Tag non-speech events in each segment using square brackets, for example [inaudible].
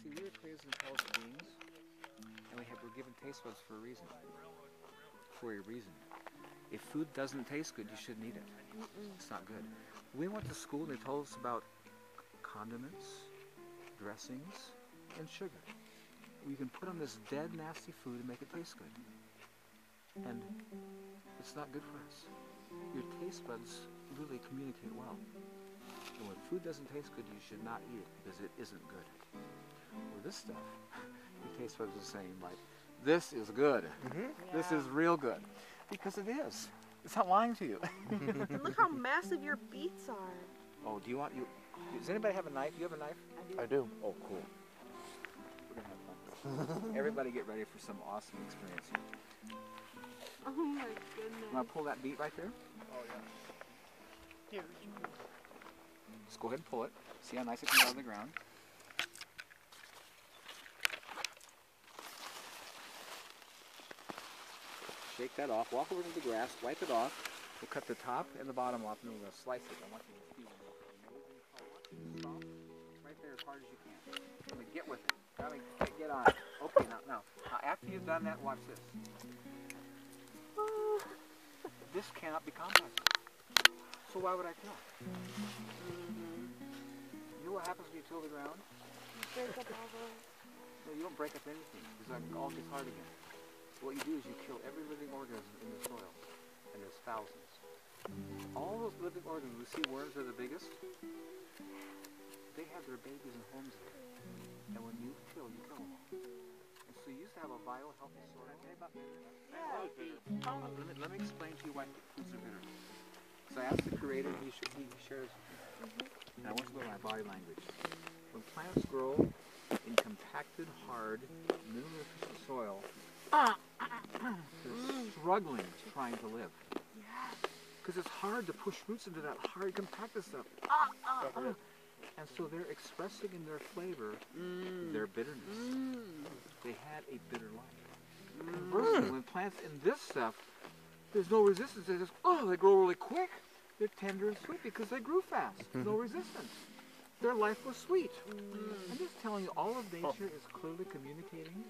see, we were created as intelligent beings, and we have, we're given taste buds for a reason. For a reason. If food doesn't taste good, you shouldn't eat it. It's not good. We went to school and they told us about condiments, dressings, and sugar. You can put on this dead, nasty food and make it taste good. And it's not good for us. Your taste buds really communicate well. And when food doesn't taste good, you should not eat it because it isn't good. With this stuff, it tastes buds the same. like, this is good. Mm-hmm. This is real good. Because it is. It's not lying to you. And [laughs] look how massive your beets are. oh, do you want you? Does anybody have a knife? You have a knife? I do. Oh, cool. We're gonna have fun. Everybody, get ready for some awesome experience. here. Oh my goodness. Want to pull that beet right there? Oh yeah. Here. Just go ahead and pull it. See how nice it comes out of the ground. Shake that off. Walk over to the grass. Wipe it off. We'll cut the top and the bottom off, and then we're going to slice it. I want you to see it. Stomp Right there as hard as you can. I mean, get with it. I mean, get- get on it. Okay, now, now, now, after you've done that, watch this. This cannot be compacted. So why would I till? You know what happens when you till the ground? Break up all the. No, you don't break up anything because that all gets hard again. What you do is you kill every living organism in the soil, and there's thousands. All those living organisms, we see worms are the biggest. They have their babies and homes there. And when you kill, you kill them all. And so you used to have a bio healthy soil. Okay, about Yeah. Uh, let, me, let me explain to you why foods are bitter. So I asked the creator, he, sh- he shares, and I want to go to my body language. When plants grow in compacted, hard, mineral deficient soil, they're struggling trying to live. Because it's hard to push roots into that hard, compacted stuff. And so they're expressing in their flavor their bitterness. They had a bitter life. Conversely, when plants in this stuff, there's no resistance. They just, oh, they grow really quick. They're tender and sweet because they grew fast. Mm-hmm. No resistance. Their life was sweet. I'm just telling you, all of nature is clearly communicating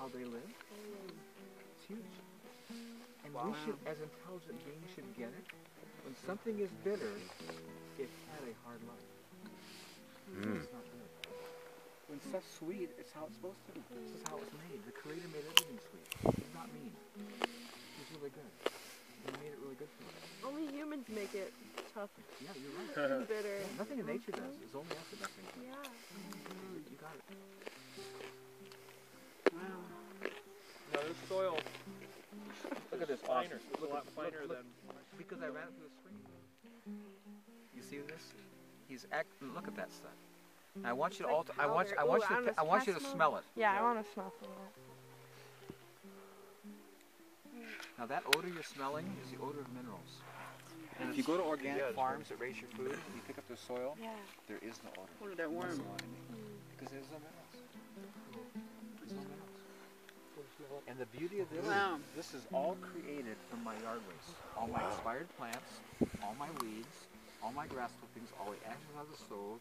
how they live. It's huge. And we should, as intelligent beings, should get it. When something is bitter, it had a hard life. Hmm. It's not good. When stuff's sweet, it's how it's supposed to be. This is how it's made. The Creator made everything sweet. He's not mean. He's really good. He made it really good for us. Only humans make it tough Yeah, you're right. and [laughs] bitter. Nothing in nature does. It's only us that does things. like Yeah. that. You got it. Now this soil Look at this. finer. It's a lot finer look, look. than Because I ran it through the spring. You see this? He's act. Look at that stuff. And I want you to like alter. I want. powder. I want Ooh, you I to. I want you to can smell it. Yeah, Yeah. I want to smell some of that. Now that odor you're smelling is the odor of minerals. And if you go to organic Yeah, farms that raise your food, you pick up the soil, Yeah. there is no odor. What are that worm? the one I mean. Mm. Because there's no minerals. And the beauty of this, Wow. this is all created from my yard waste. All my expired plants, all my weeds, all my grass clippings, all the ashes out of the stove,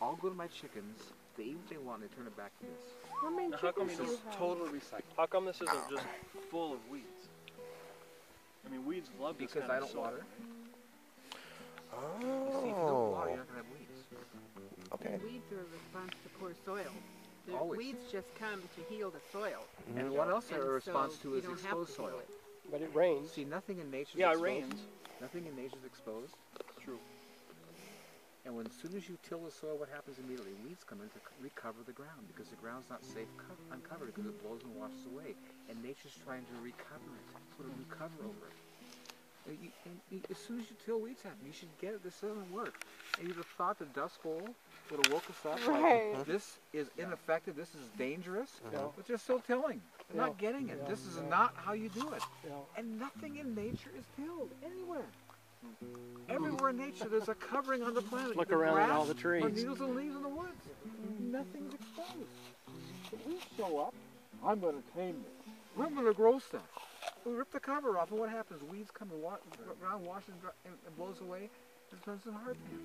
all go to my chickens. They eat what they want and they turn it back to this. How many Now, how come This is have? totally recycled. How come this isn't just full of weeds? I mean, weeds love this Because kind I of don't soil. water. You see, if you don't water, you're Oh. not gonna have weeds. Oh. Okay. Weeds are a response to poor soil. The Always. weeds just come to heal the soil. Mm-hmm. And what else And are a response so to is exposed to soil. it. But it rains. See, nothing in nature. Yeah, it rains. Nothing in nature is exposed. True. And when as soon as you till the soil, what happens immediately? Weeds come in to c- recover the ground because the ground's not safe co- uncovered because it blows and washes away. And nature's trying to recover it, put a new cover over it. Uh, and you, you, as soon as you till weeds happen, you should get it. This doesn't work. And you'd have thought the Dust Bowl would have woke us up. like, Right. [laughs] this is ineffective. This is dangerous. Yeah. But they're still tilling. They're Yeah. not getting it. Yeah. This is Yeah. not how you do it. Yeah. And nothing in nature is tilled anywhere. Mm-hmm. Everywhere in nature, there's a covering on the planet. Look The around at grass all the Or trees. needles and leaves in the woods. Nothing's exposed. But we show up. I'm going to tame this. I'm going to grow stuff. We rip the cover off, and what happens? Weeds come and wa- ground washes and, and, and blows away, and turns into hard pan.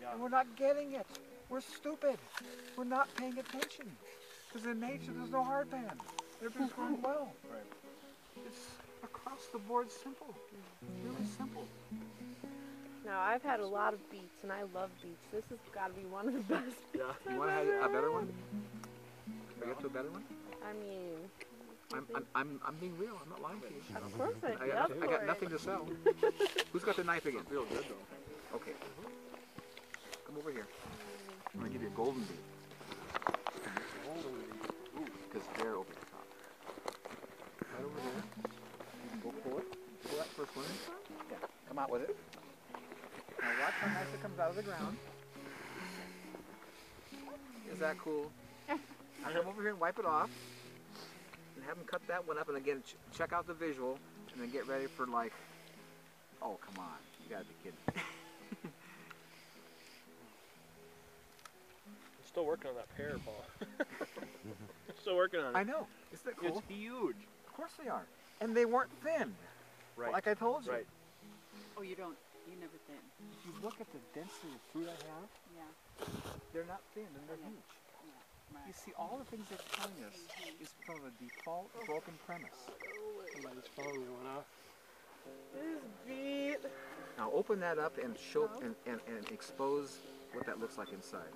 Yeah. And we're not getting it. We're stupid. We're not paying attention. Because in nature, there's no hard pan. Everything's going [laughs] well. Right. It's across the board simple. Really simple. Now I've had a lot of beets and I love beets. This has got to be one of the [laughs] best. Yeah. You want to have a better one? Can I get to a better one? I mean, I'm, I'm, I'm, I'm being real. I'm not lying to you. of course I'd I got, nothing, I got nothing to sell. [laughs] Who's got the knife again? Real good though. Okay. Come over here. I'm gonna give you a golden bee. Ooh, because they're over the top. Right over there. Go pull it. Pull that first one in. Yeah. Come out with it. Now watch how nice it comes out of the ground. Is that cool? [laughs] Now come over here and wipe it off. And have them cut that one up and again ch- check out the visual and then get ready for like, oh come on, you gotta be kidding. [laughs] I'm still working on that pear, Paul. [laughs] still working on it. I know. Isn't that cool? It's huge. Of course they are. And they weren't thin. Right. Like I told you. Right. Oh, you don't. You never thin. If you look at the density of fruit I have, Yeah. they're not thin and they're huge. You see, all the things they're telling us is from a default broken premise. Somebody's phone going off. This beet. Now open that up and show and, and, and expose what that looks like inside.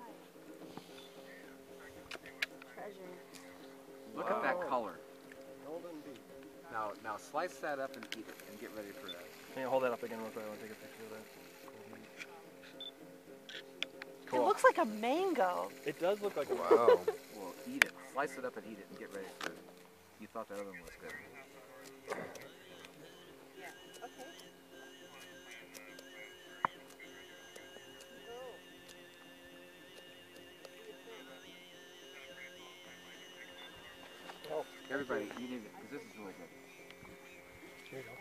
Treasure. Look at that color. Golden bee. Now now slice that up and eat it and get ready for that. Can you hold that up again real quick? I want to take a picture of that. It looks like a mango. It does look like a mango. Wow. [laughs] Well, eat it. Slice it up and eat it and get ready for it. You thought that other one was good. Everybody, eat it because this is really good. Here you go.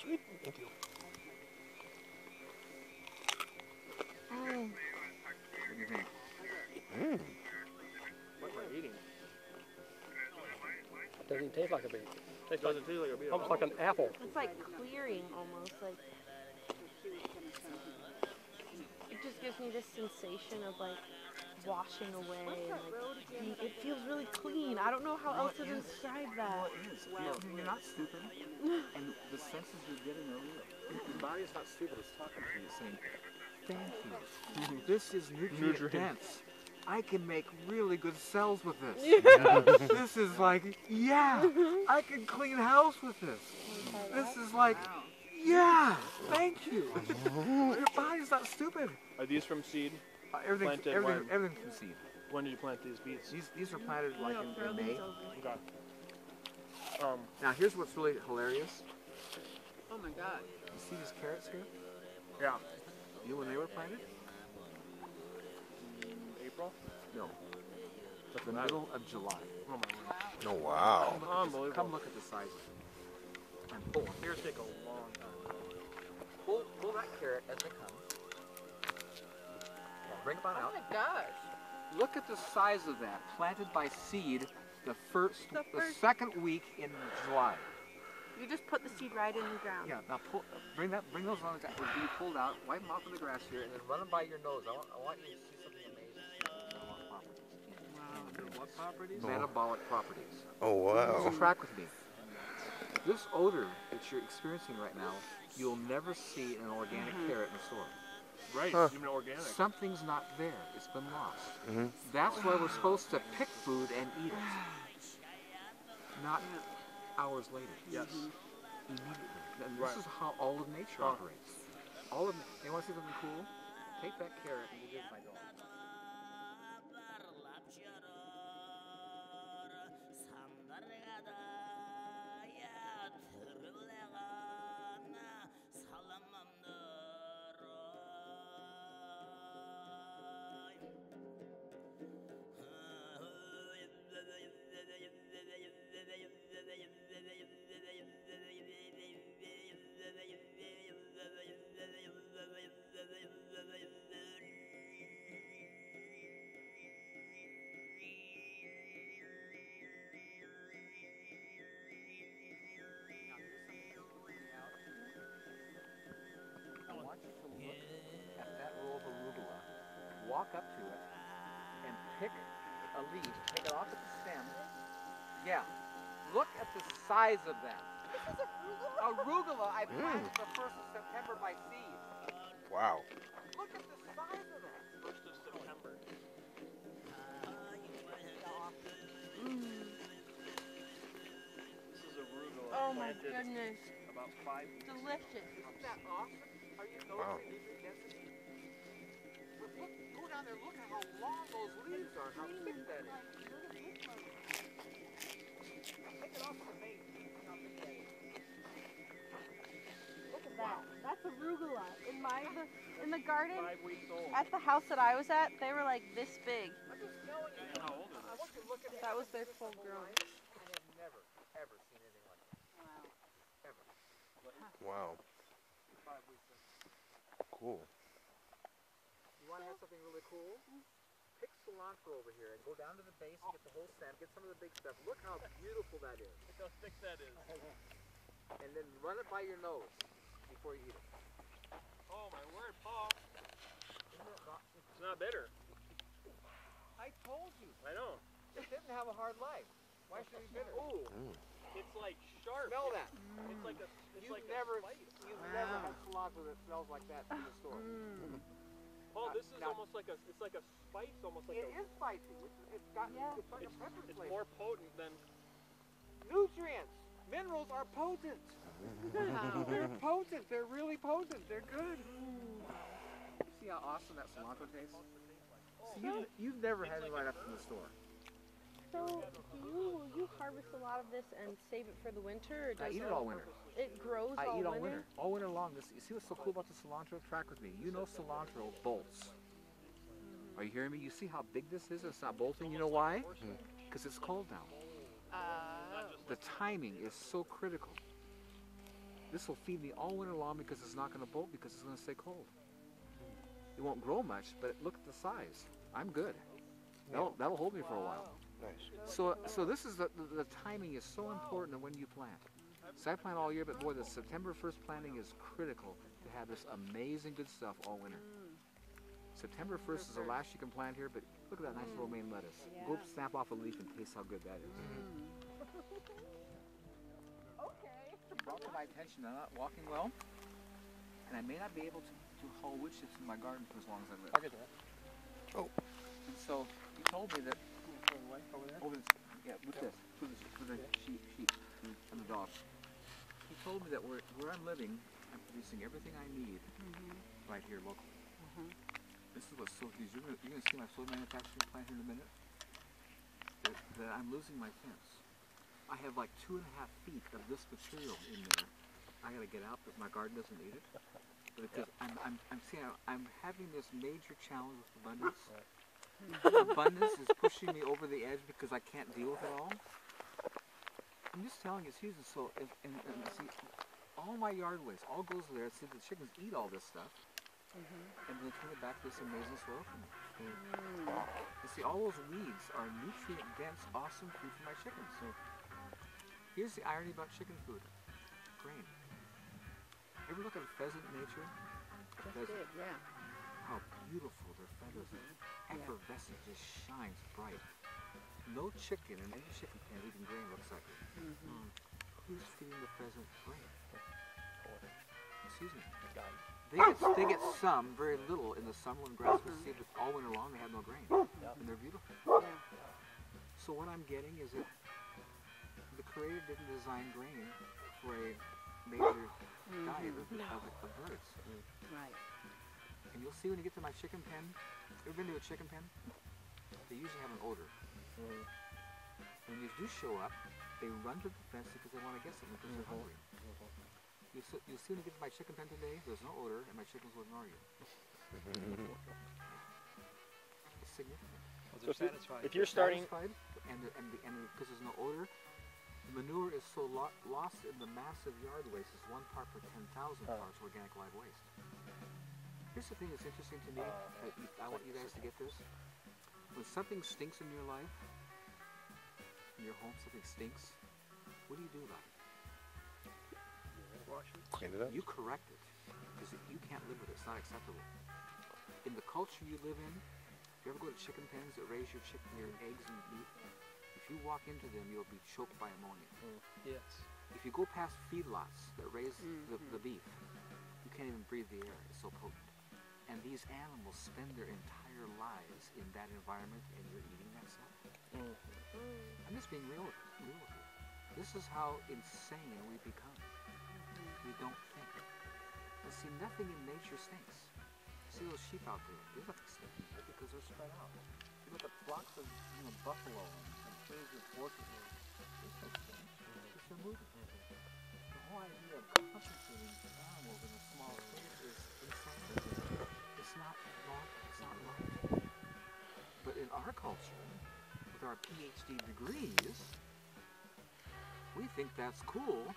Sweet. Thank you. What do? What am I eating? Doesn't even taste like a bee. Tastes like, Doesn't taste like a beer. almost like an apple. It's like clearing almost. Like it just gives me this sensation of like washing away. Like it feels really clean. I don't know how Well, else to it is. describe Well, that. it is. You're, you're not stupid, [laughs] and the senses you're getting are real. Your body's not stupid. It's talking to you, saying, "Thank you. This is nutrient Nutrient. dense. I can make really good cells with this. [laughs] this is like, yeah, I can clean house with this. This is like, yeah, thank you. [laughs] Your body's not stupid. Are these from seed? Uh, everything, Planted everything, when? everything from seed. When did you plant these beets? These, these were planted like in, in May. Okay. Um, Now here's what's really hilarious. Oh my God. You see these carrots here? yeah. You know when they were planted? April? No. But the middle of July. Oh my word. Oh, wow. Look at this- Unbelievable. Come look at the size. And pull. Here's take a long time. Pull, pull that carrot as it comes. Now bring it on Oh out. my gosh. Look at the size of that. Planted by seed the first, The the, second week in July. You just put the seed right in the ground. Yeah. Now pull, bring that, bring those on. That would be pulled out. Wipe them off of the grass here, and then run them by your nose. I want, I want you to see something amazing. Metabolic properties. What properties? Metabolic properties. Oh, wow. So track with me. This odor that you're experiencing right now, you'll never see in an organic carrot in the store. Right. Huh. Even organic. Something's not there. It's been lost. Mm -hmm. That's why we're supposed to pick food and eat it. [sighs] Not hours later. Yes. Immediately. And Right. this is how all of nature operates. All of you want to see something cool? Take that carrot and you give it walk up to it and pick a leaf, take it off at the stem. Yeah. Look at the size of that. Arugula I mm. planted the first of September by seed. Wow. Look at the size of that. First of September. This is arugula Oh my goodness. about five weeks. Delicious. Isn't that awesome? Are you Wow. noticing nutrient density? Look, go down there, look at how long those leaves are, how thick that is. Take it off of the is. Look at that. That's arugula. In my in the garden at the house that I was at, they were like this big. That was their full grown. Wow. Cool. You want to have something really cool? Pick cilantro over here and go down to the base and get the whole stem, get some of the big stuff. Look how beautiful that is. Look how thick that is. And then run it by your nose before you eat it. Oh my word, Paul. Isn't it not- It's not bitter. I told you. I know. It didn't have a hard life. Why should it be bitter? Ooh, mm. It's like sharp. smell that. It's like a. It's You've like never, a spice. you've never had cilantro that smells like that in the store. Mm. Paul, this is Now- almost like a. It's like a spice, almost like It a. is spicy. It's, it's got, Yeah. it's like a pepper It's flavor. more potent than. Nutrients, minerals are potent. They're potent. They're really potent. They're good. See how awesome that cilantro tastes? See, you, you've never had it right up from the store. So, do you will you harvest a lot of this and save it for the winter, or I does eat it, all winter. it grows I all eat all winter? winter. All winter long. This, you see what's so cool about the cilantro? Track with me. You know cilantro bolts. Are you hearing me? You see how big this is? It's not bolting. You know why? Because it's cold now. The timing is so critical. This will feed me all winter long because it's not going to bolt because it's going to stay cold. It won't grow much, but look at the size. I'm good. That'll, that'll hold me for a while. Nice. So, so this is the, the, the timing is so important when you plant. So I plant all year, but boy, the September 1st planting is critical to have this amazing good stuff all winter. September 1st is the last you can plant here, but look at that nice romaine lettuce. Go snap off a leaf and taste how good that is. Mm. [laughs] Okay. Brought to my attention I'm not walking well, and I may not be able to, to haul wood chips in my garden for as long as I live. I'll get that. Oh. And so he told me that Over there? over this, yeah, with this, with the, with the sheep, sheep and the dog. He told me that where, where I'm living, I'm producing everything I need mm-hmm. right here locally. Mm-hmm. This is what's so. You're gonna, you're gonna see my soil manufacturing plant here in a minute. That, that I'm losing my fence. I have like two and a half feet of this material in there. I gotta get out, but my garden doesn't need it. But [laughs] because I'm, I'm, I'm seeing, I'm having this major challenge with abundance. Abundance is pushing me over the edge because I can't deal with it all. I'm just telling you, Susan. So, if, and, and see, all my yard waste all goes there. See, the chickens eat all this stuff, mm-hmm. and then turn it back to this amazing soil for me. Mm. You see, all those weeds are nutrient dense, awesome food for my chickens. So, here's the irony about chicken food: grain. Ever look at a pheasant in nature? A That's pheasant big, yeah. how beautiful their feathers are. Mm-hmm. Effervescent, just shines bright. No chicken in any chicken pen eating grain looks like it. Mm. Who's feeding the pheasant grain? Excuse me. They get, they get some, very little, in the summer when grass was seed, but all winter long they have no grain. And they're beautiful. So what I'm getting is that the creator didn't design grain for a major diet of, of, of birds. Right. And you'll see when you get to my chicken pen. Ever been to a chicken pen? They usually have an odor. Mm-hmm. When you do show up, they run to the fence because they want to get something because they're mm-hmm. hungry. Mm-hmm. You see, you'll see when you get to my chicken pen today, there's no odor and my chickens will ignore you. it's significant. So if, you- if They're you're starting, satisfied, and the, and the, and because there's no odor, the manure is so lo- lost in the massive yard waste. It's one part per ten thousand Oh. parts organic live waste. Here's the thing that's interesting to me. that I want you guys to get this. When something stinks in your life, in your home, something stinks. What do you do about it? clean it up. You correct it because if you can't live with it. It's not acceptable. In the culture you live in, if you ever go to chicken pens that raise your chicken, your eggs and meat? If you walk into them, you'll be choked by ammonia. Mm. Yes. If you go past feedlots that raise mm, the, the mm. beef, you can't even breathe the air. It's so potent. And these animals spend their entire lives in that environment, and you're eating that stuff. Mm-hmm. I'm just being real, real with you. This is how insane we become. We don't think. And see, nothing in nature stinks. See those sheep out there? There's nothing stinking there because they're spread out. You look at flocks of you know, buffalo and, and horses. There's no stink. It's they're moving. Mm-hmm. The whole idea of concentrating animals in a small space is insane. It's not normal. It's not right. But in our culture, with our PhD degrees, we think that's cool,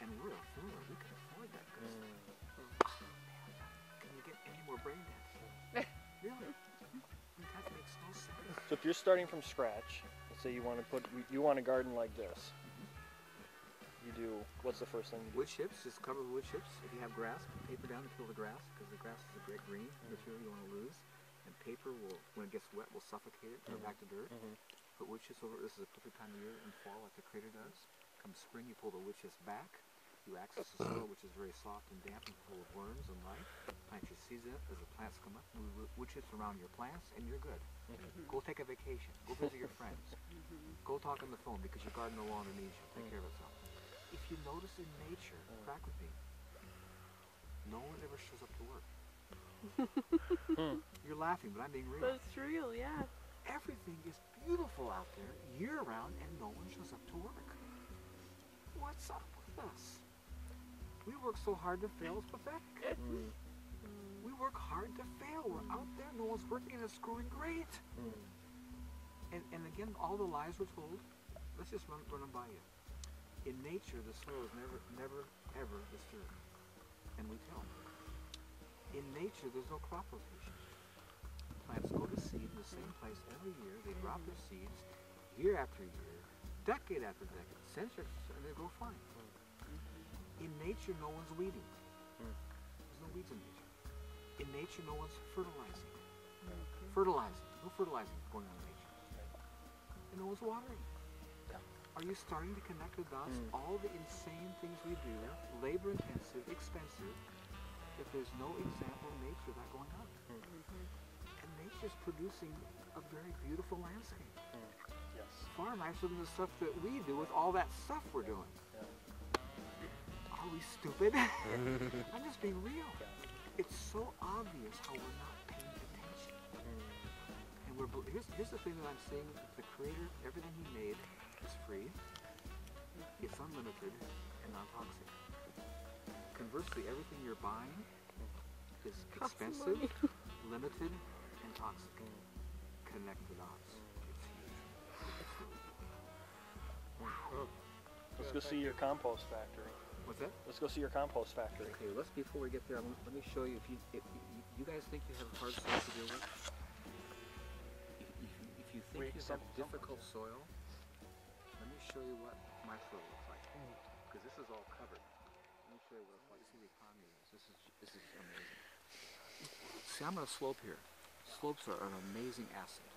and we're a filler. We can afford that. 'cause mm. Oh, man, can you get any more brain dead? [laughs] really? That makes no sense. So if you're starting from scratch, let's say you want to put you want a garden like this. You do. What's the first thing you do? Wood chips, just cover with wood chips. If you have grass, put paper down to kill the grass because the grass is a great green mm-hmm. material you want to lose. And paper will, when it gets wet, will suffocate it, turn it mm-hmm. back to dirt. Mhm. Put wood chips over. This is a perfect time of year in fall, like the Creator does. Come spring, you pull the wood chips back. You access the soil, which is very soft and damp and full of worms and life. Plant your seeds in it as the plants come up. Move wo- wood chips around your plants, and you're good. Mm-hmm. Go take a vacation. Go visit your friends. [laughs] Go talk on the phone because your garden no longer needs you. Take mm. care of itself. If you notice in nature, crack with me, no one ever shows up to work. [laughs] You're laughing, but I'm being real. But it's real, yeah. Everything is beautiful out there year round and no one shows up to work. What's up with us? We work so hard to fail, it's pathetic. Mm. We work hard to fail. We're out there, no one's working and it's screwing great. Mm. And, and again, all the lies we're told, let's just run, run them by you. In nature, the soil is never, never, ever disturbed. And we tell. In nature, there's no crop rotation. Plants go to seed in the same place every year. They drop their seeds year after year, decade after decade, century and they grow fine. In nature, no one's weeding. There's no weeds in nature. In nature, no one's fertilizing. Fertilizing. No fertilizing going on in nature. And no one's watering. Are you starting to connect the dots? Mm. All the insane things we do, labor intensive, expensive, if there's no example in nature of that going on. Mm. And nature's producing a very beautiful landscape. Mm. Yes. Far nicer than the stuff that we do with all that stuff we're doing. Are we stupid? [laughs] [laughs] I'm just being real. It's so obvious how we're not paying attention. And we're here's, here's the thing that I'm saying: the Creator, everything He made is free. It's unlimited and non-toxic. Conversely, everything you're buying is expensive, [laughs] limited, and toxic. Connect the dots. It's huge. Let's go see your compost factory. What's that? Let's go see your compost factory. Okay, let's before we get there, I'm, let me show you. If you if you, you guys think you have a hard soil to deal with, if, if, you, if you think Wait, you have difficult soil, let me show you what my soil looks like. Because this is all covered. Let me show you what it's like. See the economy of this. Is this is amazing. See, I'm on a slope here. Slopes are an amazing asset.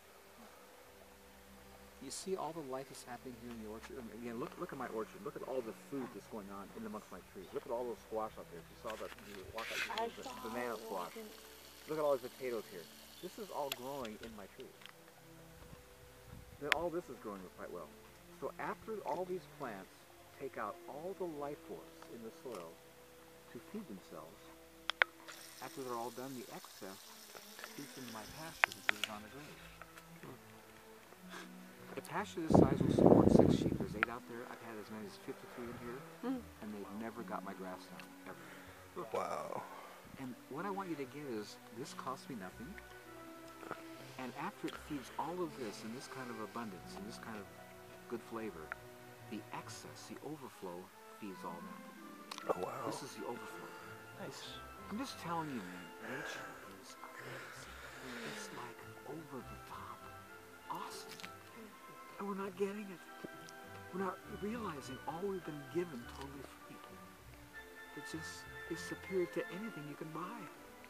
You see all the life that's happening here in the orchard. I mean, again, look look at my orchard. Look at all the food that's going on in amongst my trees. Look at all those squash out there. If you saw that, you walk out the banana squash. Look at all these potatoes here. This is all growing in my trees. Then all this is growing quite well. So after all these plants take out all the life force in the soil to feed themselves, after they're all done, the excess feeds into my pasture, which is on the grave. The pasture this size will support six sheep. There's eight out there. I've had as many as 53 in here, hmm. and they've never got my grass down, ever. Wow. And what I want you to get is this costs me nothing. And after it feeds all of this in this kind of abundance in this kind of good flavor, the excess, the overflow feeds all that. Oh wow. This is the overflow. Nice. I'm just telling you, man, nature is amazing. It's like over the top. Awesome. And we're not getting it. We're not realizing all we've been given totally free. It just is superior to anything you can buy.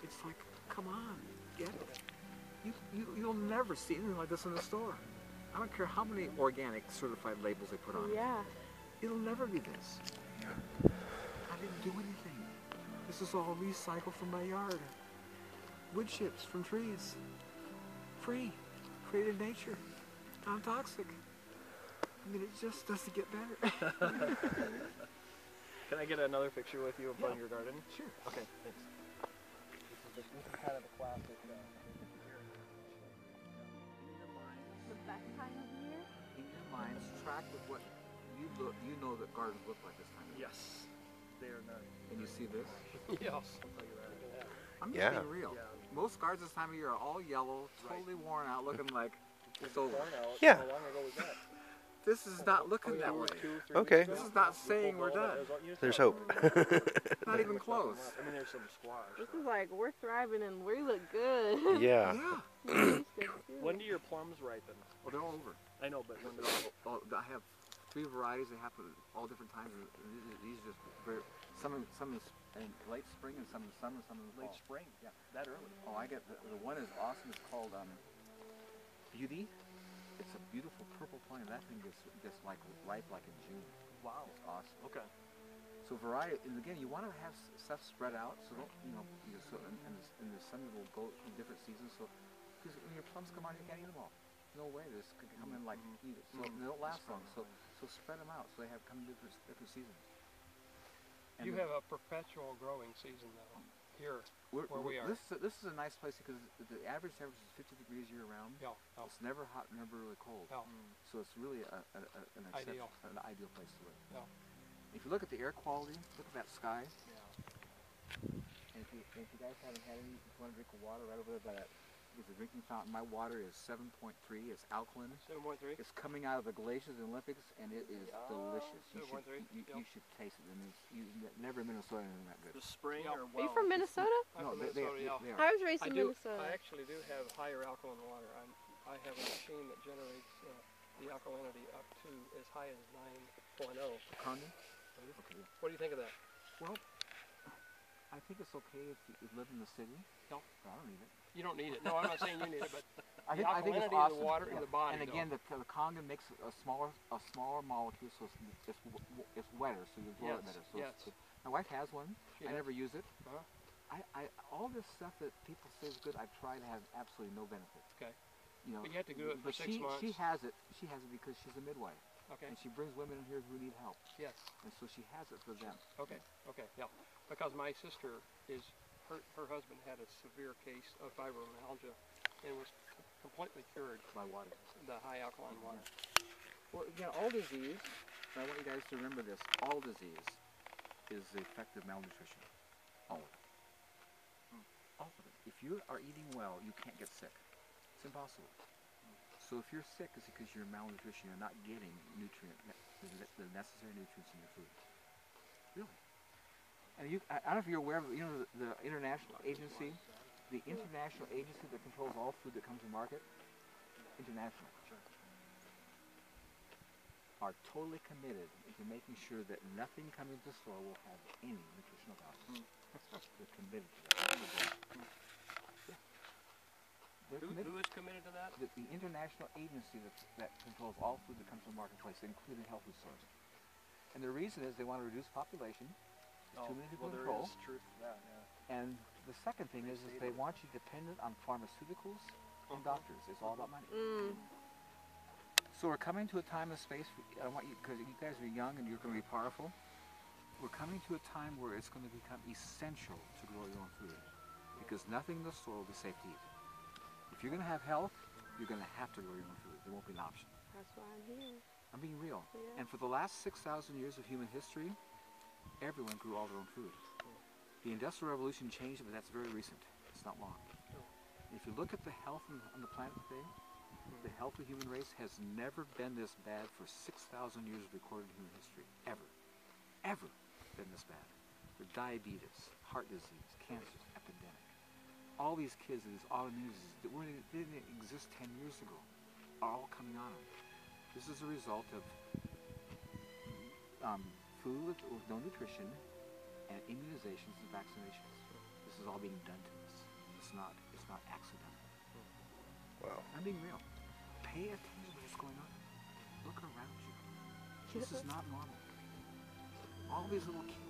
It's like, come on, get it. You, you, you'll never see anything like this in the store. I don't care how many organic certified labels they put on it. Yeah. It'll never be this. I didn't do anything. This is all recycled from my yard. Wood chips from trees. Free. Created in nature. Non-toxic. I mean, it just doesn't get better. [laughs] Can I get another picture with you of Yeah. your garden? sure. Okay, thanks. This is, the, this is kind of the classic. Uh, The best time of year? In your minds, track with what you look. You know that gardens look like this time of year. yes, they are not. And you see this? [laughs] yes, I'll tell you that. I'm just Yeah. being real. Yeah. Most gardens this time of year are all yellow, totally worn out, looking like it's over. Corn out. Yeah. How long ago was that? This is not looking Oh, that way. Okay. This is not saying we're done. there's all- you just There's got- hope. [laughs] Not even close. I mean, there's some squash. This is like we're thriving and we look good. [laughs] yeah. Yeah. Tastes good, too. When do your plums ripen? Well, they're all over. I know, but when They're all, all- I have three varieties. They happen all different times. These are, just very, some in, some in, s- in late spring and some in the summer, some in the late fall. spring, yeah, that early. Oh, I get the, the one is awesome. It's called um, Beauty. It's a beautiful purple plant. That thing gets gets like ripe like in June. Wow. It's awesome. Okay. So variety, and again, you want to have stuff spread out, so don't you know, you know, so and, and, the, and the sun will go in different seasons. So because when your plums come out, you can't eat them all. No way, they just could come in like mm-hmm. eat it. So they don't last long, So mm-hmm. so spread them out so they have come in different different seasons. And You have a perpetual growing season though, here. we're, where we we're- This is a, this is a nice place because the average temperature is 50 degrees year round. Yeah, yeah, It's never hot, never really cold. yeah. Hmm. So it's really a, a, a, an, Ideal. an ideal place to live. Yeah. If you look at the air quality, look at that sky. Yeah. And if you, if you guys haven't had any, if you want to drink water right over there by that, there's a drinking fountain. My water is 7.3. It's alkaline. Seven point three? It's coming out of the glaciers in the Olympics, and it is Yeah, delicious. You should, 7.3, you, yep. you should taste it. And it's, you, never in Minnesota anything that good. The spring Yeah. or Are well? you from Minnesota? I'm no, from they, they, yeah. they are. I was raised I in do, Minnesota. I actually do have higher alkaline water. I'm, I have a machine that generates uh, the alkalinity up to as high as 9.0. Kangen? Okay. What do you think of that? Well, I think it's okay if you, live in the city. No. I don't need it. You don't need it. No, I'm not saying you need it, but [laughs] I The think, I think it's alkalinity of the water in the body, And again, the, the Kangen makes a smaller a smaller molecule, so it's it's, it's wetter, so you grow Yes, it better. So yes. so my wife has one. She I has. never use it. Uh-huh. I, I all this stuff that people say is good, I've tried has absolutely no benefit. Okay. You know, But you have to do it for six she, months. She has it. She has it because she's a midwife, okay, and she brings women in here who need help, yes, and so she has it for them. okay, okay, yeah. Because my sister is, her, her husband had a severe case of fibromyalgia and was completely cured by water. the high alkaline mm-hmm. water. Well, again, all disease, I want you guys to remember this, all disease is the effect of malnutrition. All of it. Hmm. All of it. If you are eating well, you can't get sick. It's impossible. So if you're sick, it's because you're malnutrition. You're not getting nutrient, the, necessary nutrients in your food. Really. And you, I, I don't know if you're aware of, you know, the, the international agency, the international agency that controls all food that comes to market, international are totally committed to making sure that nothing coming to the store will have any nutritional value. They're committed to that. Yeah. They're Who, who is committed to that? The, the international agency that, that controls all food that comes to the marketplace, including health food stores. And the reason is they want to reduce population. There's too many people well, in control. is truth to that, yeah. And the second thing is, is they want you dependent on pharmaceuticals and doctors. It's all about money. Mm. So we're coming to a time and space. I want you because you guys are young and you're going to be powerful. We're coming to a time where it's going to become essential to grow your own food because nothing in the store will be safe to eat. If you're going to have health, you're going to have to grow your own food. There won't be an option. That's why I'm here. I'm being real. Yeah. And for the last 6,000 years of human history, everyone grew all their own food. The Industrial Revolution changed it, but that's very recent. It's not long. Oh. If you look at the health on, the planet today, the health of the human race has never been this bad for 6,000 years of recorded human history. Ever. Ever been this bad. The diabetes, heart disease, cancers, epidemic. All these kids with these autoimmune diseases that weren't, didn't exist 10 years ago are all coming on them. This is a result of um, food with, with no nutrition and immunizations and vaccinations. This is all being done to us. It's not. It's not accidental. Wow. I'm being real. Pay attention to what's going on. Look around you. This is not normal. All these little kids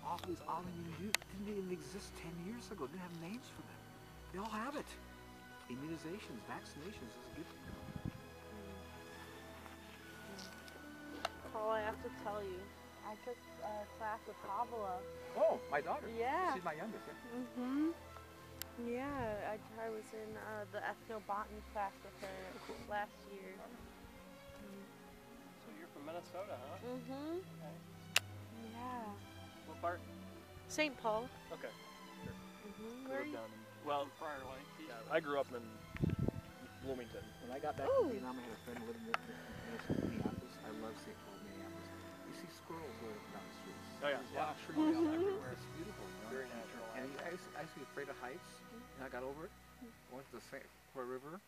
you see, with all these autoimmune diseases didn't even exist 10 years ago. Didn't have names for them. They all have it. Immunizations, vaccinations is a gift. Carl, I have to tell you, I took a class with Pavla. Oh, my daughter. Yeah. She's my youngest. Yeah. Mm-hmm. Yeah, I, I was in uh, the ethnobotany class with her last year. So you're from Minnesota, huh? Mm-hmm. Okay. Yeah. What part? St. Paul. Okay. Mhm. Grew Where you? down in, Well, Prior Lake. yeah, I grew up in Bloomington. When I got back Ooh. to Vietnam, I had a friend living in in Minneapolis. I love St. Paul, Minneapolis. You see squirrels running down the streets. Oh yeah. There's a lot of trees Mhm. everywhere. It's beautiful. you know? Very natural. And I used, I used to be afraid of heights, and I got over it. Went to the St. Croix River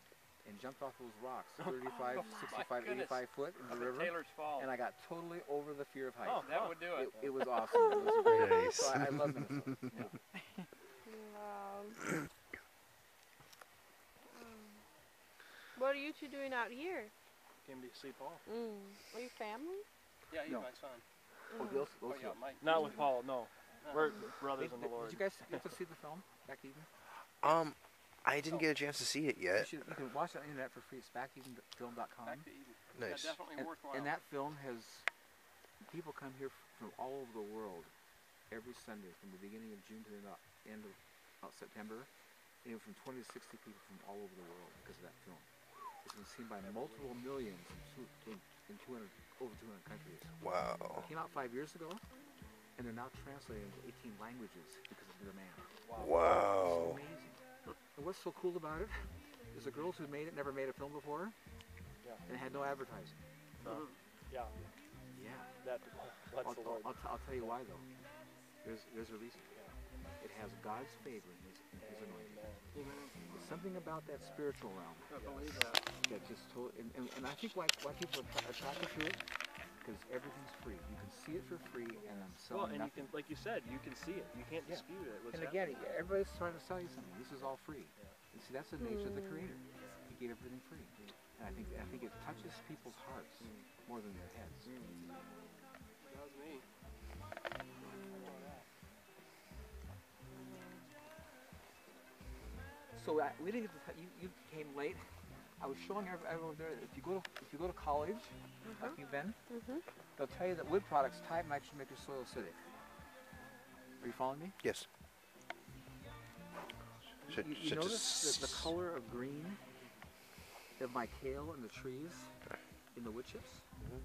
and jumped off those rocks, [laughs] 35, Oh, 65, 85 foot in the river. Taylor's Falls. And I got totally over the fear of heights. oh, that would do it. It, it was awesome. It was great. Nice. So I, I love Minnesota. [laughs] Yeah. Wow. Um, what are you two doing out here? Came to see Paul. Mm. Are you family? yeah, he's No. my son. Oh, those, Oh, yeah. Mike. Not with Paul. No. No. We're Did, brothers in the Lord. did you guys get to see the film back even? Um, I didn't get a chance to see it You, yet. should, you can watch it on the internet for free. It's backtoedenfilm.com. Back to Eden. Nice. Yeah, definitely And, worthwhile. and that film has people come here from all over the world every Sunday from the beginning of June to the end of about September. And from 20 to 60 people from all over the world because of that film. It's been seen by multiple millions in, two, in, in 200 over 200 countries. Wow. It came out five years ago, and they're now translated into 18 languages because of the demand. It's Wow. amazing. And what's so cool about it is the girls who made it never made a film before, Yeah. and had no advertising. No. Yeah. Yeah. That. [laughs] That's I'll, the I'll, Lord. I'll, t- I'll tell you why though. There's there's a reason. It has God's favor in His, in his anointing. Amen. There's something about that spiritual realm I believe that. that just told, and, and, and I think why, why people are attra- attracted to it because everything's free. You can see it for free, and I'm Well, selling and you can, like you said, you can see it. You can't Yeah. dispute it. What's and again, everybody's trying to sell you something. This is all free. And see, that's the nature of the Creator. He gave everything free, and I think I think it touches people's hearts more than their heads. That was me. So uh, we didn't get to you, you came late. I was showing everyone there. that If you go to if you go to college, like you've been, Mhm. they'll tell you that wood products type might actually make your soil acidic. Are you following me? Yes. Should, you you should notice just the, the color of green of my kale and the trees in the wood chips? Mhm.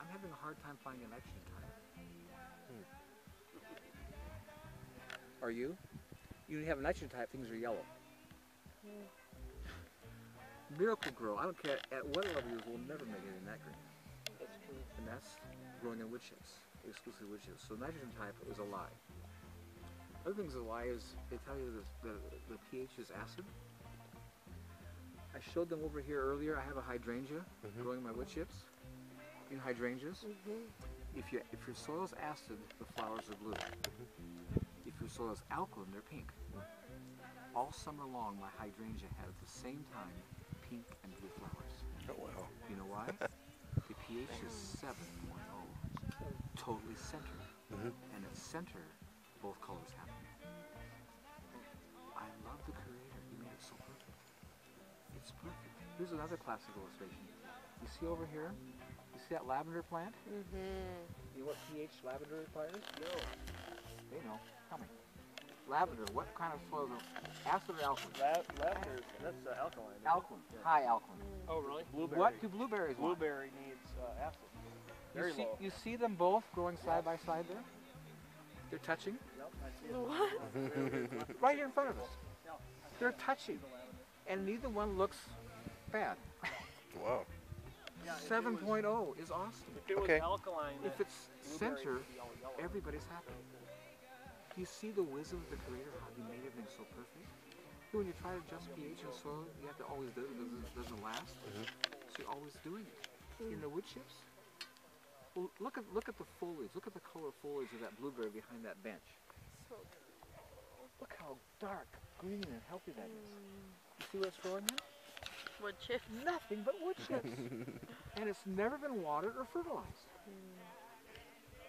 I'm having a hard time finding a nitrogen tie-up. Are you? You have a nitrogen tie-up, things are yellow. Miracle-Gro, I don't care at what level you will never make it in that green. That's true. And that's growing in wood chips, exclusively wood chips. So nitrogen tie-up is a lie. Other things a lie is they tell you the, the, the pH is acid. I showed them over here earlier. I have a hydrangea Mhm. growing my wood chips. In hydrangeas, Mhm. if you if your soil's acid, the flowers are blue. If your soil is alkaline, they're pink. All summer long, my hydrangea had at the same time pink and blue flowers. Oh wow. You know why? [laughs] the pH is 7.0, totally centered. Mhm. And at center, both colors happen. I love the Creator. He made it so perfect. It's perfect. Here's another classic illustration. You see over here? You see that lavender plant? Mm-hmm. You know what pH lavender requires? No. They know. Tell me. Lavender, what kind of soil? is it? Acid or alkaline? La- lavender. That's uh, alkaline. isn't it? Alkaline. High alkaline. Oh, really? Blueberry. What do blueberries want? Blueberry needs uh, acid. You see, low. you see them both growing side by side there? They're touching Yep, I see. What? [laughs] right here in front of us. They're touching. And neither one looks bad. [laughs] Wow. Yeah, 7.0 is awesome. If it was Okay. alkaline, If it's center, would be all yellow. everybody's happy. Do you see the wisdom of the Creator, how He made everything so perfect? When you try to adjust pH and soil, you have to always do it because it doesn't last. Mm-hmm. So you're always doing it. Mm. In the wood chips, well, look at look at the foliage. Look at the color foliage of that blueberry behind that bench. So Look how dark green and healthy that is. Mm. You see what's growing now? Wood chip. Nothing but wood chips. [laughs] and it's never been watered or fertilized. Mm.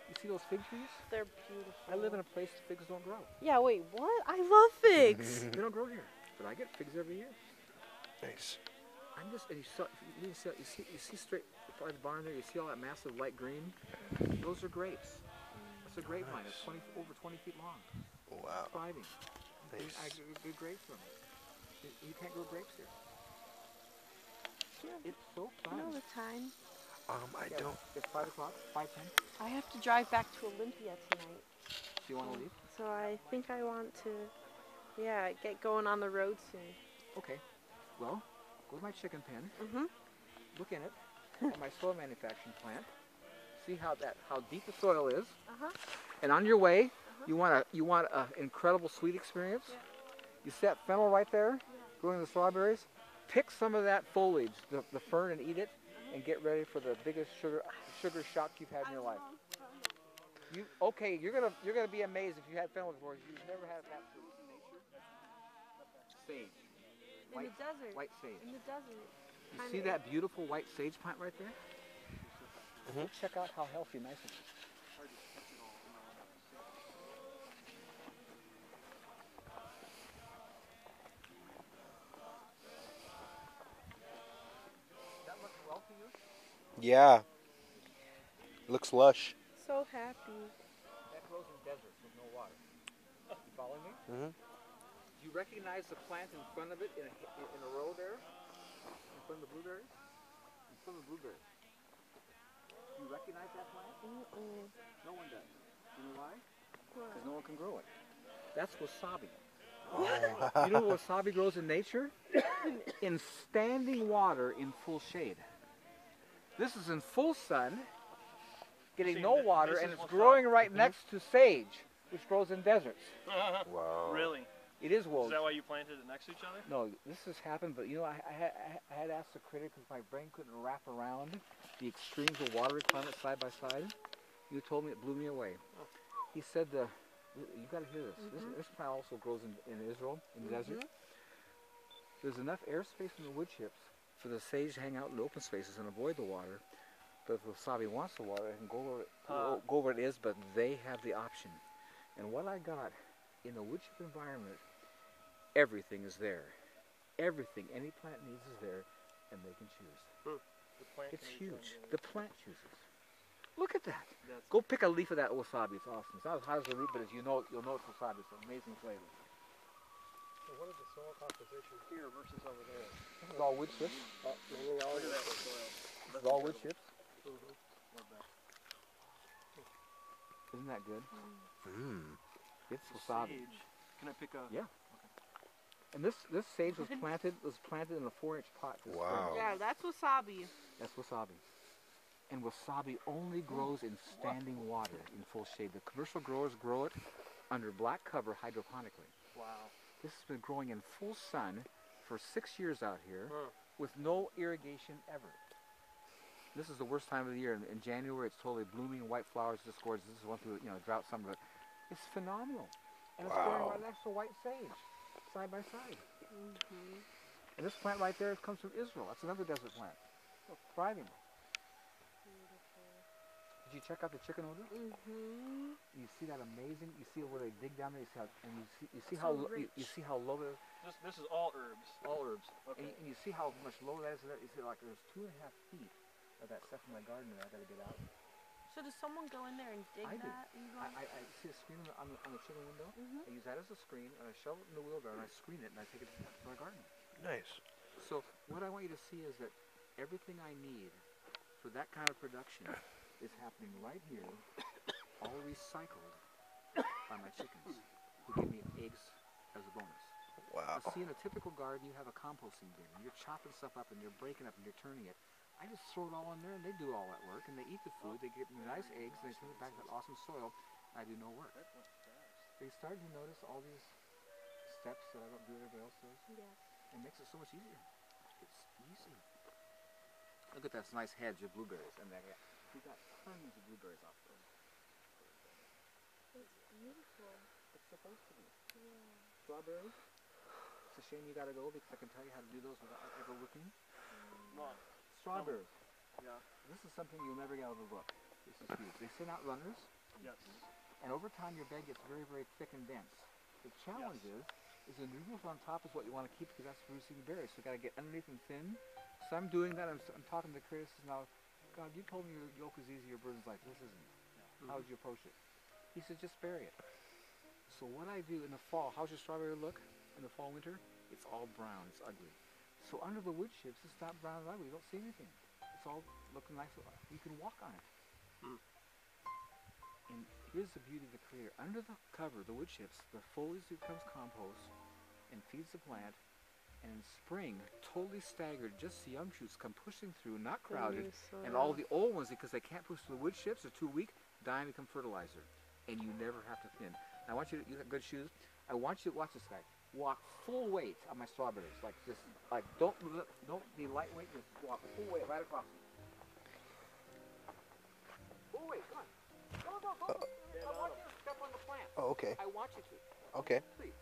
You see those fig trees? They're beautiful. I live in a place figs don't grow. Yeah, wait, what? I love figs. [laughs] They don't grow here, but I get figs every year. Nice. I'm just, and you, saw, you, see, you see, you see straight by the barn there. You see all that massive light green. Those are grapes. That's a grapevine. It's 20, over 20 feet long. Oh, wow. Thriving. And Nice. I get good grapes from it. You- You can't grow grapes here. Yeah. It's so fun. All the time. Um, I Yeah, don't. It's five o'clock. Five ten. I have to drive back to Olympia tonight. Do you want to leave? So I think I want to, yeah, get going on the road soon. Okay. Well, go to my chicken pen. Mm-hmm. Look in it. at my soil manufacturing plant. See how that how deep the soil is. Uh-huh. And on your way, you want a you want an incredible sweet experience. Yeah. You set fennel right there, growing the strawberries. Pick some of that foliage, the, the fern, and eat it, and get ready for the biggest sugar sugar shock you've had in your life. You okay? You're gonna you're gonna be amazed if you had fennel before. You've never had that fruit in nature. Sage, In White- the desert. white sage. In the desert. You see that beautiful white sage plant right there? Go check out how healthy nice it is. Yeah. Looks lush. So happy. That grows in deserts with no water. You following me? Mhm. Do you recognize the plant in front of it in a, in a row there? In front of the blueberries? In front of the blueberries. Do you recognize that plant? Mm-mm. No one does. You know why? Because no one can grow it. That's wasabi. you know what wasabi grows in nature? [coughs] in standing water in full shade. This is in full sun, getting no water, and it's wasabi. growing right mm-hmm. next to sage, which grows in deserts. [laughs] Wow. really? It is Is that why you planted it next to each other? No, this has happened, but you know, I, I, had, I had asked the critic because my brain couldn't wrap around the extremes of water requirements side by side. You told me it blew me away. Oh. He said, the, you got to hear this. this. Mm-hmm. This plant also grows in, in Israel, in the desert. There's enough airspace in the wood chips for the sage to hang out in open spaces and avoid the water. But if the wasabi wants the water, it can go where it, Ah. go where it is, but they have the option. And what I got in the wood chip environment, everything is there. Everything any plant needs is there, and they can choose. Plant It's huge. The plant chooses. Look at that. That's Go pick a leaf of that wasabi. It's awesome. It's not as hot as the root, but as you know, you'll know it's wasabi. It's an amazing flavor. So what is the soil composition here versus over there? This is all wood chips. Uh, mainly all Look at of that soil. This is all wood chips. Mhm. Love that. Isn't that good? Mm. It's wasabi. Sage. Can I pick a? Yeah. And this this sage was [laughs] planted was planted in a four inch pot. this spring. Wow. Yeah, that's wasabi. That's wasabi. And wasabi only grows in standing water in full shade. The commercial growers grow it under black cover hydroponically. Wow. This has been growing in full sun for six years out here Huh. with no irrigation ever. This is the worst time of the year. In, in January, it's totally blooming, white flowers, just gorgeous. This is one through you know drought summer, but it's phenomenal. And it's growing Wow. right next to white sage, side by side. Mm-hmm. And this plant right there comes from Israel. That's another desert plant. It's thriving. Did you check out the chicken odor? Mm-hmm. You see that amazing? You see where they dig down there. You see how, and you see, you see So how lo- you, you see how low it is. This this is all herbs. All herbs. Okay. And, you, and you see how much lower that is. You see like there's two and a half feet of that stuff in my garden that I got to get out. So does someone go in there and dig I do. that? And go, I, I, I see a screen on the, on the, on the chicken window. Mm -hmm. I use that as a screen, and I shove it in the wheelbarrow, and I screen it, and I take it to my garden. Nice. So what I want you to see is that everything I need for that kind of production [laughs] is happening right here, all recycled by my chickens, who give me eggs as a bonus. Wow. You see, in a typical garden, you have a composting bin, and you're chopping stuff up, and you're breaking up, and you're turning it. I just throw it all in there, and they do all that work, and they eat the food. They get nice eggs, and they turn it back to that awesome soil. And I do no work. Are you starting to notice all these steps that I don't do what everybody else does? Yes. It makes it so much easier. It's easy. Look at that nice hedge of blueberries, and that we got tons of blueberries off those. It's beautiful. It's supposed to be. Yeah. Strawberries, it's a shame you gotta go because I can tell you how to do those without ever looking. Mm. What? Strawberries. Yeah. This is something you'll never get out of a book. This is huge. They send out runners, Yes. and over time your bed gets very, very thick and dense. The challenge is, is the new noodles on top is what you want to keep because that's producing berries. So you got to get underneath and thin. So I'm doing that. I'm, s- I'm talking to Christ now. God, you told me your yoke is easy. Your burden's like this isn't. How would you approach it? He said just bury it. So what I do in the fall, how's your strawberry look in the fall winter? It's all brown. It's ugly. So under the wood chips, it's not brown and ugly. You don't see anything. It's all looking nice. You can walk on it. Hmm. And here's the beauty of the creator. Under the cover, the wood chips, the foliage becomes compost and feeds the plant. And spring, totally staggered, just the young shoots come pushing through, not crowded. And all the old ones, because they can't push through the wood chips, are too weak, die and become fertilizer. And you never have to thin. Now, I want you to, you got good shoes. I want you to watch this guy. Walk full weight on my strawberries, like just, like don't don't be lightweight. Just walk full weight right across. them. Full weight, come on. Go, go, go. I want you to step on the plant. Oh, okay. I want you to. Okay. Please.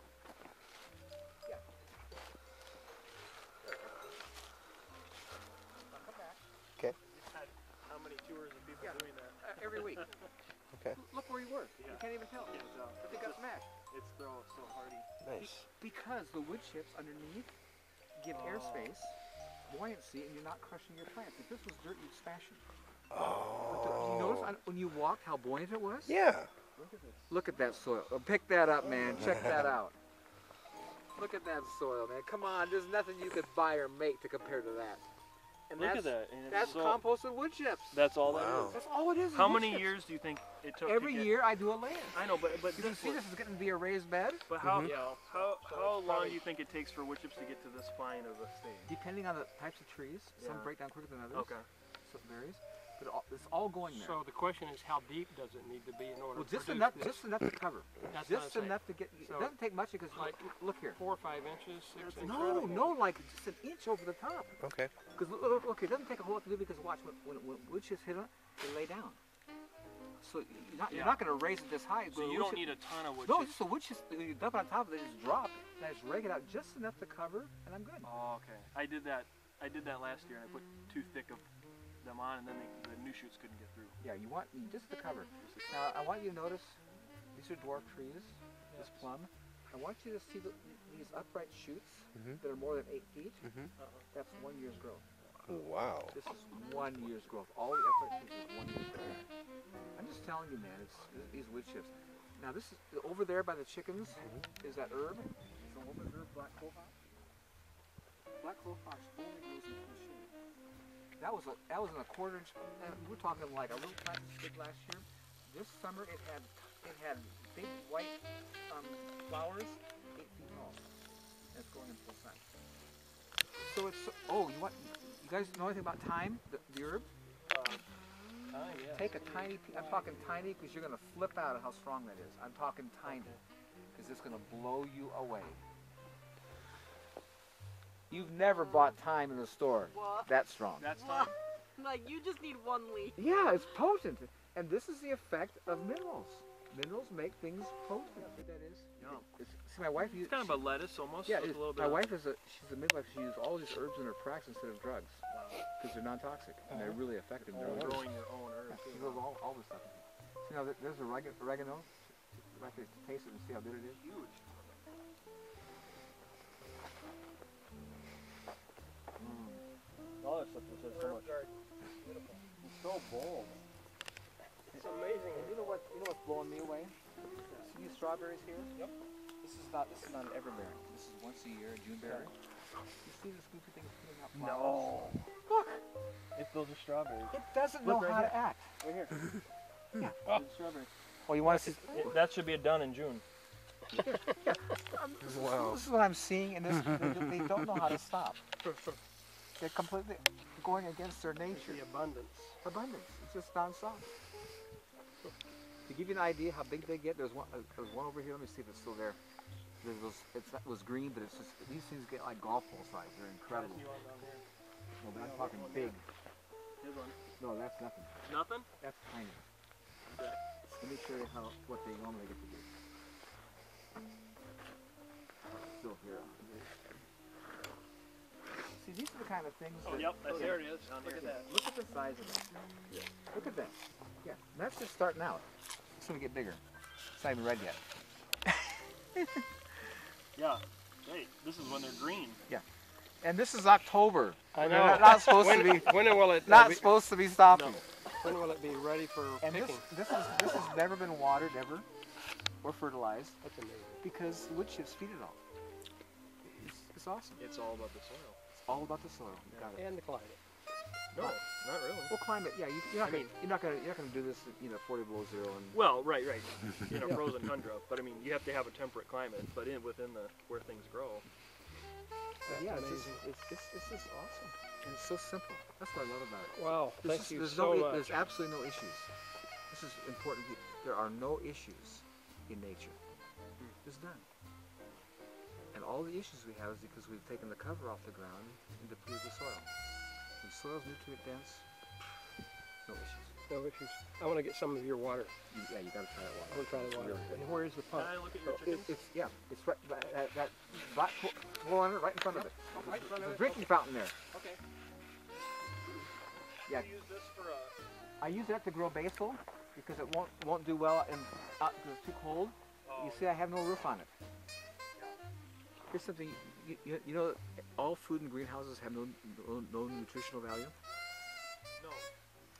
Every week. Okay. Look where you were. You can't even tell. Yeah, no, But they got smashed. It's so, so hardy. Nice. Because the wood chips underneath give Oh. airspace, buoyancy, and you're not crushing your plants. If this was dirt, you'd smash them. But the, you notice Oh. on, when you walked how buoyant it was? Yeah. Look at this. Look at that soil. Uh, Pick that up, man. [laughs] Check that out. Look at that soil, man. Come on, there's nothing you could buy or make to compare to that. And Look that's, at that. And That's so, composted wood chips. That's all Wow. that is. That's all it is. is How many chips. years do you think it took? Every to get, year I do a land. I know, but but You can this see this is going to be a raised bed. But how Mhm. Yeah. how So how long probably- do you think it takes for wood chips to get to this fine of a stage? Depending on the types of trees, some break down quicker than others. Okay. Some varies. But all, it's all going there. So the question is, how deep does it need to be in order well, just produce enough, this? just enough to cover. That's what I'm just saying. enough to get. it doesn't take much because Like- look, look here. Four or five inches, six That's. No, incredible. no, like just an inch over the top. Okay. Because look, look, look, it doesn't take a whole lot to do because watch when when, when wood chips hit on, they lay down. So you're not, you're Yeah. not going to raise it this high. So you don't need a ton of wood No, just the wood chips. You dump it on top of it, just drop, and I just rake it out just enough to cover, and I'm good. Oh, okay. I did that. I did that last year, and I put too thick of them on, and then they, the new shoots couldn't get through. Yeah, you want you- just the cover. Now I want you to notice these are dwarf trees. This plum. I want you to see the, these upright shoots Mhm. that are more than eight feet. Mhm. That's one year's growth. Wow. This is one year's growth. All the upright trees is one year's growth. I'm just telling you, man. It's these wood chips. Now this is over there by the chickens. Is that herb? It's a woman's herb, black cohosh. Black cohosh only grows in full shade. That was a that was in a quarter inch. We're talking like a little this big last year. This summer it had it had big white um, flowers, eight feet tall. And it's going in full sun. So it's oh you want you guys know anything about thyme the, the herb? Ah, yeah. Take a tiny. I'm talking tiny because you're gonna flip out at how strong that is. I'm talking tiny because it's gonna blow you away. You've never bought thyme in the store. What? That strong. That's thyme. [laughs] Like you just need one leaf. Yeah, it's potent. And this is the effect of minerals. Minerals make things potent. What that is? Yum. It's, see, my wife used. It's kind of a lettuce almost. yeah, with it- a little bit my wife is a she's a midwife. She used all these herbs in her practice instead of drugs because they're non-toxic and they're really effective. They're Oh, growing your own Yeah, herbs. she grows all, all this stuff. See now there- there's oreg- oregano. I can taste it and see how good it is. Huge. All that stuff just has so much. It's so bold. It's amazing. And you know what? You know what's blowing me away? See these strawberries here? Yep. This is not. This is not an everbearing. This is once a year, a Juneberry. You see this goofy thing putting out flowers? Look, It builds a strawberry. it doesn't Look know right how to act. Right here. [laughs] Yeah. Oh. It's strawberries. Oh, you want to see? It- that should be done in June. [laughs] Wow. This is what I'm seeing, and this, they, they don't know how to stop. [laughs] They're completely going against their nature. The abundance. abundance. It's just nonstop. To give you an idea how big they get, there's one. Uh, there's one over here. Let me see if it's still there. There's those, it's, it was green, but it's just these things get like golf ball size. They're incredible. You want down. No, but I'm talking big. Here's one. No, that's nothing. Nothing? That's tiny. Let me show you how what they normally get to do. Still here. These are the kind of things. Oh, that, yep, that's there it. it is. Look at that. Look at the size of that. Look at that. Yeah, that's just starting out. It's gonna get bigger. It's not even red yet. [laughs] Yeah. Hey, this is when they're green. Yeah. And this is October. I know. Not, not supposed when, to be. [laughs] when will it uh, Not be, supposed to be stopping. when will it be ready for And this, this is this has never been watered ever, or fertilized That's amazing. because wood chips feed it all. It's, it's awesome. It's all about the soil. It's all about the soil. You got it. And the climate. No, not really. Well, climate. Yeah, you, you're not I gonna, mean- you're not gonna you're not gonna do this. You know, 40 below zero and Well, right, right. In a frozen tundra, but I mean, you have to have a temperate climate. But in within the where things grow, But yeah, it's, just, it's, it's, it's just awesome. And it's so simple. That's what I love about it. Wow. There's, Thank just- you there's so no, much. There's absolutely no issues. This is important. There are no issues in nature. Hmm. It's done. And all the issues we have is because we've taken the cover off the ground and depleted the soil. When the soil's nutrient dense, no issues. No issues. I want to get some of your water. You, yeah, you gotta try that I water. want to try the water. Really. And where is the can pump? I look at your So chickens? it, it's yeah, it's right that, that, that black floor right in front of it. Right in front of The it? drinking fountain there. Okay. Yeah. use this for a. I use that to grow basil because it won't won't do well in uh, 'cause it's too cold. You see, I have no roof on it. Here's something you, you, you know. All food in greenhouses have no, no no nutritional value. No,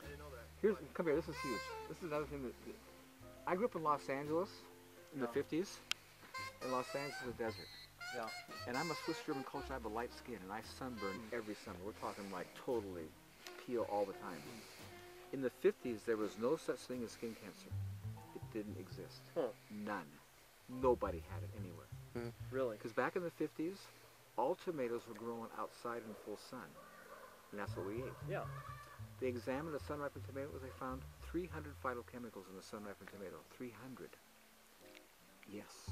I didn't know that. Here's come here. This is huge. This is another thing that, I grew up in Los Angeles in the 50s. And Los Angeles is a desert. Yeah. And I'm a Swiss German culture. I have a light skin, and I sunburn mm. every summer. We're talking like totally peel all the time. In the 50s, there was no such thing as skin cancer. It didn't exist. Huh. None. Nobody had it anywhere. Mm-hmm. Really? Because back in the 50s, all tomatoes were grown outside in full sun. And that's what we ate. Yeah. They examined the sun-ripened tomatoes. They found 300 phytochemicals in the sun-ripened tomato. 300. Yes.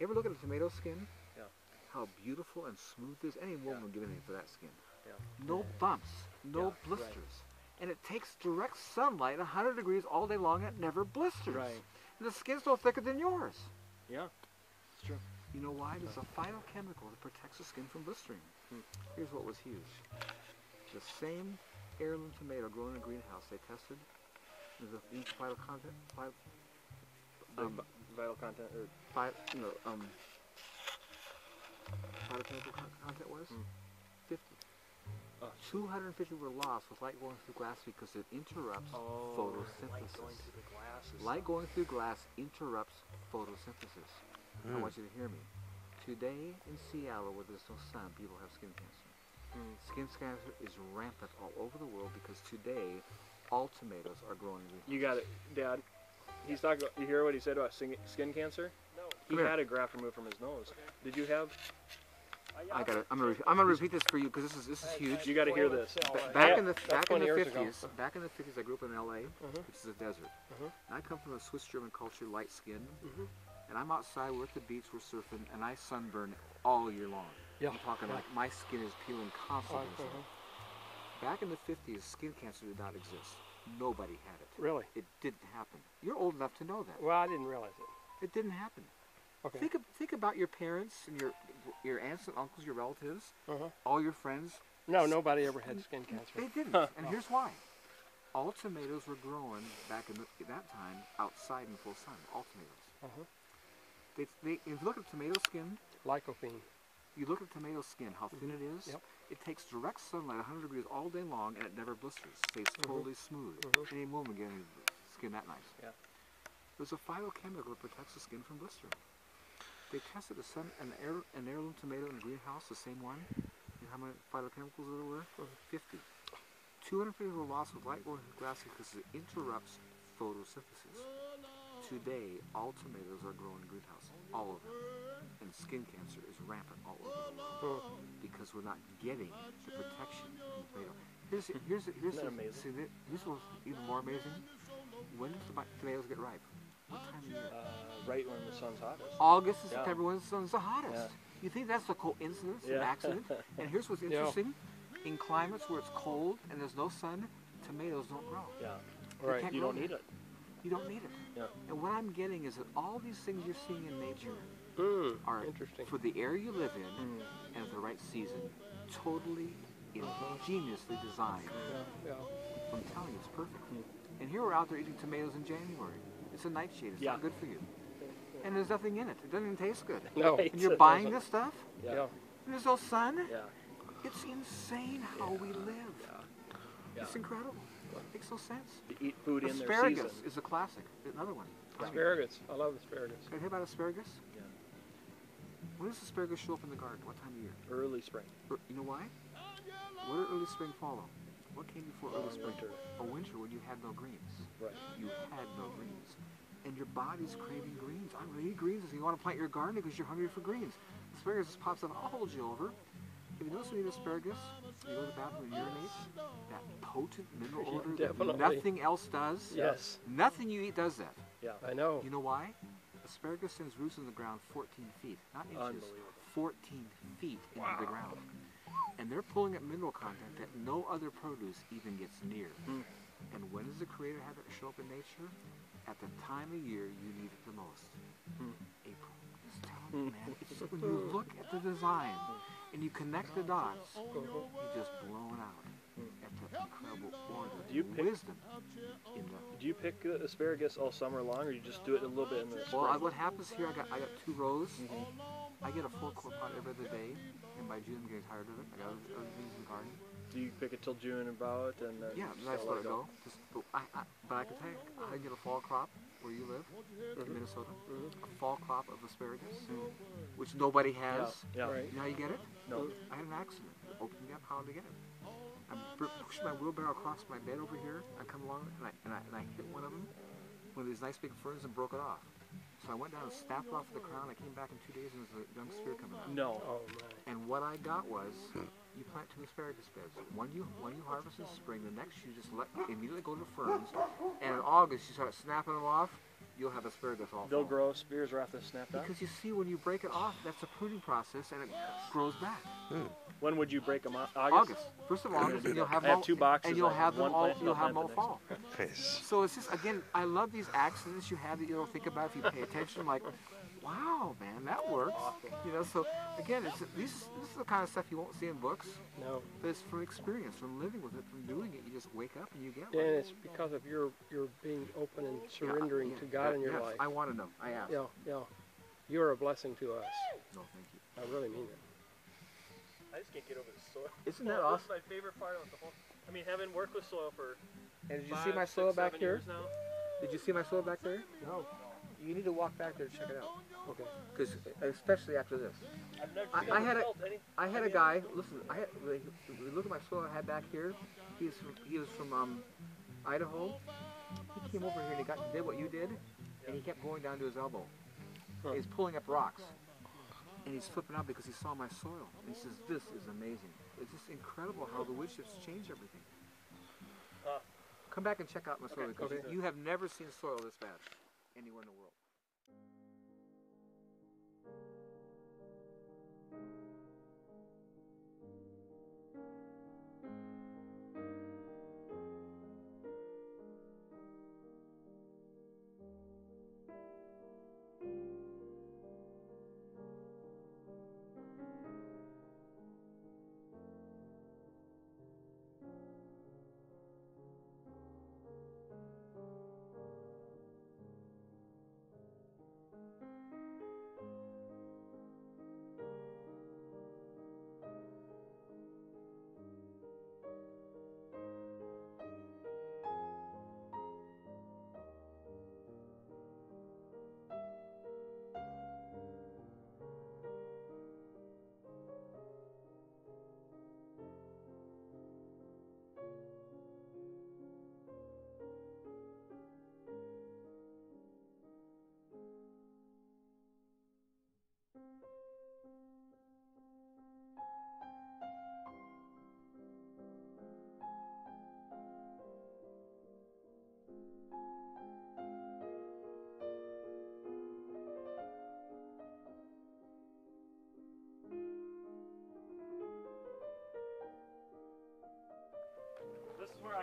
Ever look at a tomato skin? Yeah. How beautiful and smooth it is. Any woman would give anything for that skin. Yeah. No bumps, no Yeah, right. blisters. And it takes direct sunlight, 100 degrees all day long, and it never blisters. Right. And the skin's no thicker than yours. Yeah. It's true. You know why? There's a phytochemical that protects the skin from blistering. Hmm. Here's what was huge. The same heirloom tomato grown in a greenhouse, they tested the phyto content, The um, vital content or phy, you know, um, phytochemical con- content was Hmm. 50. Oh. 250 were lost with light going through glass because it interrupts oh, photosynthesis. light going through the glasses. Light going through glass interrupts photosynthesis. I Mm. want you to hear me. Today in Seattle, where there's no sun, people have skin cancer. Mm. Skin cancer is rampant all over the world because today all tomatoes are grown in. You got it, Dad. He's talking. About, you hear what he said about skin, skin cancer? No. He Come here. had a graft removed from his nose. Did you have? I got it. I'm gonna. Re- I'm gonna repeat this for you because this is this is huge. You got to hear this. Ba- back Yeah, in the back in the 50s, back in the 50s, I grew up in L.A., Mhm. which is a desert. Mhm. And I come from a Swiss German culture, light skin, Mhm. And I'm outside. We're at the beach. We're surfing, and I sunburn all year long. Yeah. I'm talking yeah. like my skin is peeling Uh, constantly. uh-huh. Back in the 50s, skin cancer did not exist. Nobody had it. Really? It didn't happen. You're old enough to know that. Well, I didn't realize it. It didn't happen. Okay. Think of, think about your parents and your your aunts and uncles, your relatives, Uh-huh. all your friends. No, nobody ever had skin cancer. They didn't, [laughs] and here's why. All tomatoes were grown back in the, that time outside in full sun. All tomatoes. Uh-huh. They, they, if you look at tomato skin, Lycopene. you look at tomato skin, how thin it is. Yep. It takes direct sunlight, 100 degrees all day long, and it never blisters. It Stays totally smooth. Mhm. Any woman getting skin that nice. Yeah. There's a phytochemical that protects the skin from blistering. They tested a sun, an, heir, an heirloom tomato in a greenhouse, the same one. You know how many phytochemicals are there were? 50. 250 were lost with light going through glass because it interrupts photosynthesis. Today, all tomatoes are grown in greenhouses, all of them. And skin cancer is rampant all over the world because we're not getting the protection from the tomato. Here's here's here's Isn't that the- amazing? See, thi- this was even more amazing. When do tomatoes get ripe? What time of year? Uh, right when the sun's hottest. August and yeah. September when the sun's the hottest. Yeah. You think that's a coincidence, an accident? [laughs] and here's what's Yeah. interesting: in climates where it's cold and there's no sun, tomatoes don't grow. Yeah. right. You don't need it. You don't need it. Yeah. And what I'm getting is that all these things you're seeing in nature Hmm. are Interesting. for the area you live in Mm. and at the right season, totally ingeniously designed. Yeah. yeah. I'm telling you, it's perfect. Mm. And here we're out there eating tomatoes in January. It's a nightshade. It's Yeah. not good for you. And there's nothing in it. It doesn't even taste good. [laughs] No. And you're buying this stuff, Yeah. Yeah. and there's no sun. Yeah. It's insane how we live. Yeah. It's incredible. Makes no sense. To eat food in their Asparagus is a classic. Another one. Asparagus. I love asparagus. Have you heard about asparagus? Yeah. When does asparagus show up in the garden? What time of year? Early spring. Er, You know why? What did early spring follow? What came before early spring? Winter. A winter when you had no greens. Right. You had no greens. And your body's craving greens. I really need greens. You want to plant your garden because you're hungry for greens. Asparagus just pops up. I'll hold you over. If you notice when you eat asparagus, you go to the bathroom and urinate, that potent mineral odor that nothing else does. Yes. Nothing you eat does that. Yeah. I know. You know why? Asparagus sends roots in the ground 14 feet, not inches. 14 feet into the ground. And they're pulling up mineral content that no other produce even gets near. Hmm. And when does the Creator have it show up in nature? At the time of year you need it the most. Hmm. April. Me, man. It's when you look at the design and you connect the dots, you're just blown out at the incredible order, Do you pick- wisdom the Do you pick uh, asparagus all summer long, or you just do it a little bit in the spring? Well, I, what happens here? I got I got two rows. Mm-hmm. I get a full quart pot every other day, and by June I'm getting tired of it. I got other, other things in the garden. Do you pick it till June about, and then Yeah, just then I gotta let it go. Just, but I, I, but I can tell you, I get a fall crop where you live in mm-hmm. Minnesota. Mm-hmm. A fall crop of asparagus, which nobody has. yeah. Right. You know how you get it? No. I had an accident. Opening up how to get it. I'm br- pushing my wheelbarrow across my bed over here. I come along and I, and I, and I hit one of them, one of these nice big ferns, and broke it off. So I went down and snapped it off the crown. I came back in two days and there was a young spear coming out. No. Oh my. And what I got was, hmm. You plant two asparagus beds. One you one you harvest in spring. The next you just let immediately go to ferns. And in August you start snapping them off. You'll have asparagus all They'll fall. grow spears right after snapped off. Because you see, when you break it off, that's a pruning process, and it grows back. When would you break them off? August, first of August, and you'll have I have all- two boxes, and you'll have have them all. You'll have them all the fall. Nice. So it's just again, I love these accidents you have that you don't think about if you pay attention. Like, wow, man, that works. You know, so again, it's this this is the kind of stuff you won't see in books, No. but it's from experience, from living with it, from doing it. You just wake up and you get Dan, one. it's because of your your being open and surrendering yeah, to God yeah, in your yes, life. I want to know. I ask. Yeah, yeah. You're a blessing to us. No, thank you. I really mean it. I just can't get over the soil. Isn't that That's awesome? my favorite part of the whole. I mean, having worked with soil for And did you five, see my six, soil back here? now. Did you see my soil back there? No. You need to walk back there to check it out. Okay. Because especially after this. I've never I- seen had a- any. I had a guy. Listen, I had. Like, look at my soil I had back here. He was from. He was from um, Idaho. He came over here and he got did what you did, and he kept going down to his elbow. Huh. He's pulling up rocks, and he's flipping out because he saw my soil. And he says, "This is amazing. It's just incredible how the wood chips change everything." Huh. Come back and check out my soil Okay. because Okay. you have never seen soil this bad anywhere in the world.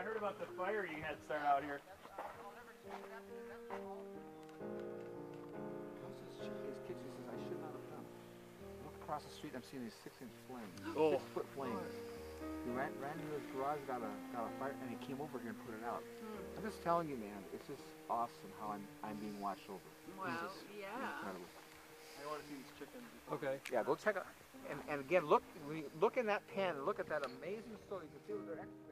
Heard about the fire you had start out here. How's his, his says, I should not across the street. I'm seeing these six-inch flames, Oh. six-foot flames. He ran, ran into his garage, got a got a fire, and he came over here and put it out. I'm just telling you, man, it's just awesome how I'm I'm being watched over. Well, Jesus. yeah. Incredible. I want to see these chickens. Okay. Yeah, go check out. And, and again, look when look in that pen. Look at that amazing story. You can see where they're excavating.